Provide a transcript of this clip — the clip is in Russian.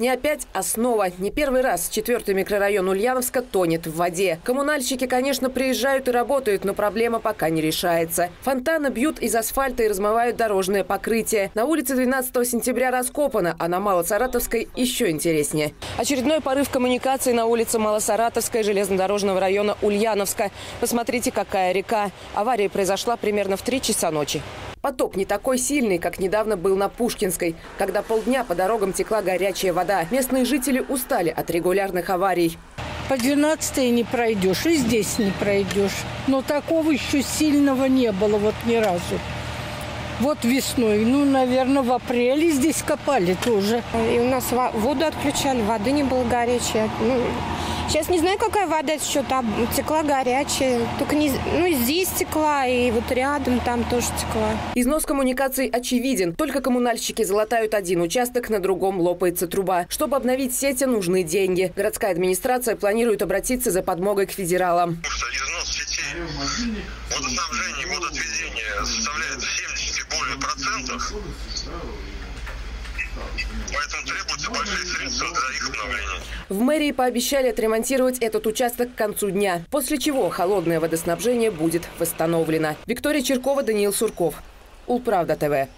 Не опять, а снова. Не первый раз четвертый микрорайон Ульяновска тонет в воде. Коммунальщики, конечно, приезжают и работают, но проблема пока не решается. Фонтаны бьют из асфальта и размывают дорожное покрытие. На улице 12 сентября раскопано, а на Малосаратовской еще интереснее. Очередной порыв коммуникации на улице Малосаратовской железнодорожного района Ульяновска. Посмотрите, какая река. Авария произошла примерно в 3 часа ночи. Поток не такой сильный, как недавно был на Пушкинской, когда полдня по дорогам текла горячая вода. Местные жители устали от регулярных аварий. По 12 не пройдешь, и здесь не пройдешь. Но такого еще сильного не было вот ни разу. Вот весной, ну, наверное, в апреле здесь копали тоже. И у нас воду отключали, воды не было горячей. Ну, Сейчас не знаю, какая вода еще там текла горячая. Только не, ну, здесь текла, и вот рядом там тоже текла. Износ коммуникаций очевиден. Только коммунальщики залатают один участок, на другом лопается труба. Чтобы обновить сети, нужны деньги. Городская администрация планирует обратиться за подмогой к федералам. Износ сетей водоснабжения и водоотведения составляет 70 и более процентов. Поэтому требуются большие средства для их. В мэрии пообещали отремонтировать этот участок к концу дня, после чего холодное водоснабжение будет восстановлено. Виктория Черкова, Даниил Сурков. Улправда ТВ.